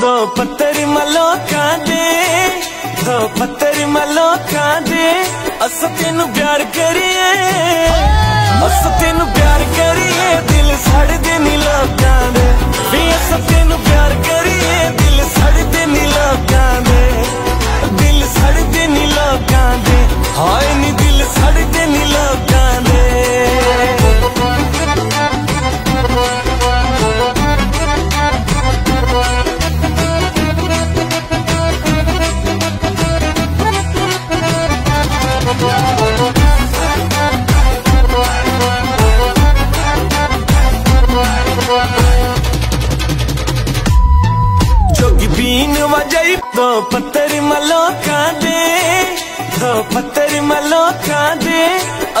ਦੋ ਪੱਤਰ ਮਲੋਕਾਂ ਦੇ ਦੋ ਪੱਤਰ ਮਲੋਕਾਂ ਦੇ ਅਸ ਤੈਨੂੰ ਪਿਆਰ ਕਰੀਏ। ਅਸ ਤੈਨੂੰ बीन दो पत्थर मलो का दे दो पत्थर मलो का दे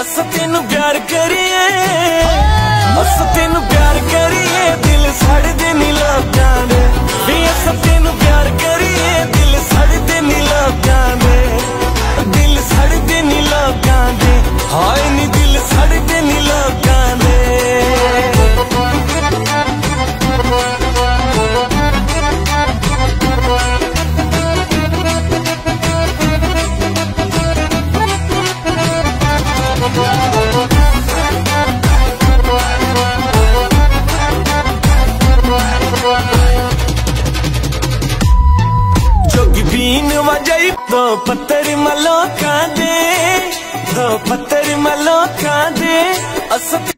अस तेन प्यार करिए। तो पत्थर मलो का दे दो पत्थर मलो का दे असत